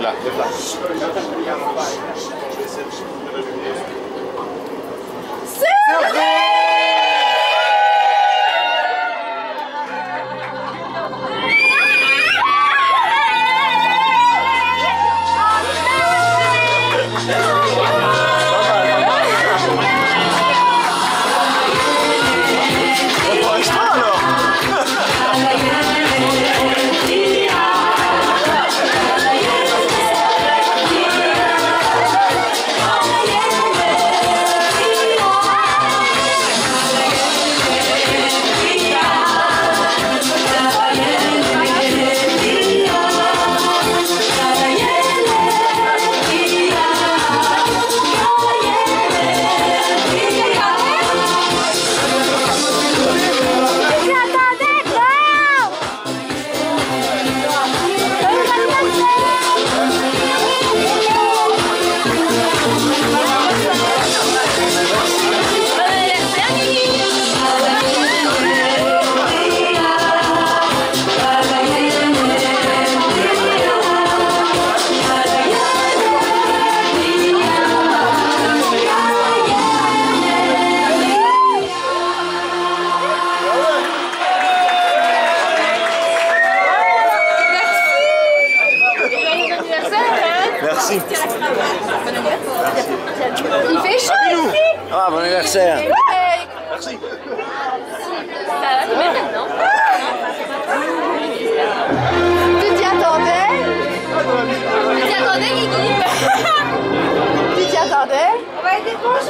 Vlad, de Vlad. Merci. Tu t'y attendais? Tu t'y attendais, Tu t'y attendais?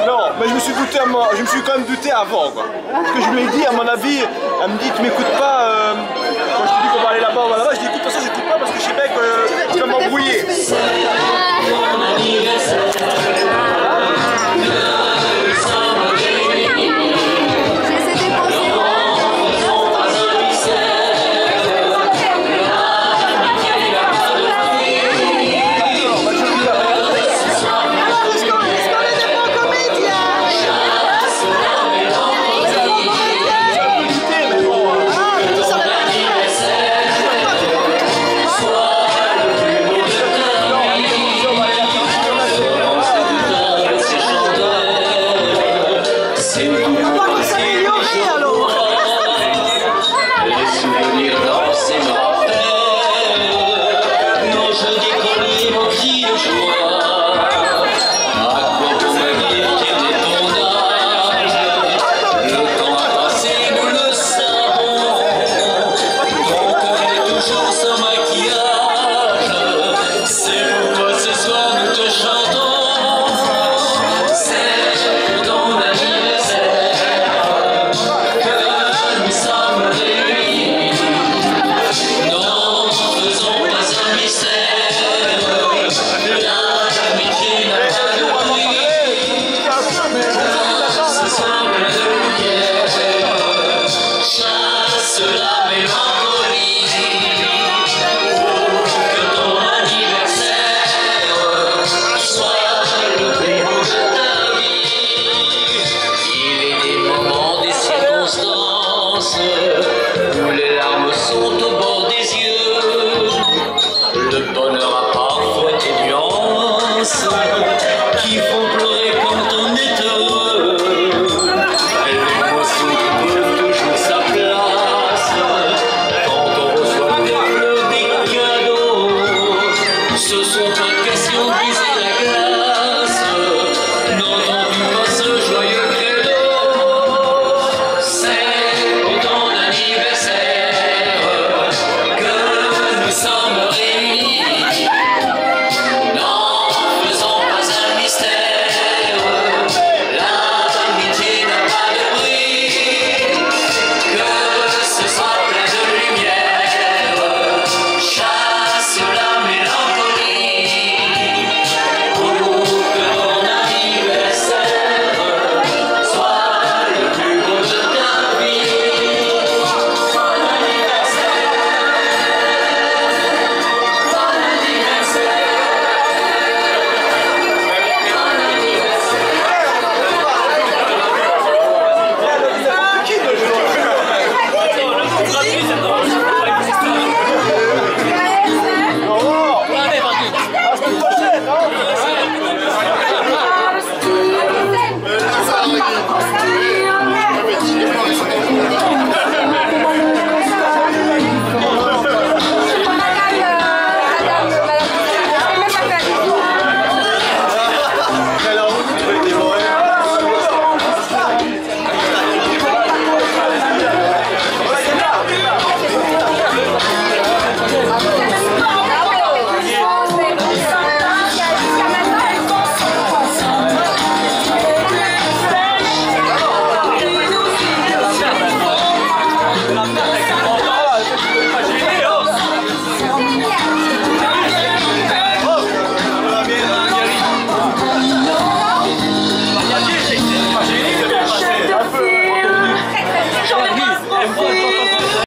Non, mais je me suis douté, à moi, je me suis quand même douté avant, quoi. Parce que je lui ai dit, à mon avis, elle me dit, tu m'écoutes pas. Euh, quand je te dis qu'on va aller là-bas, on va là-bas, je dis, écoute, de toute façon, pas parce que je sais pas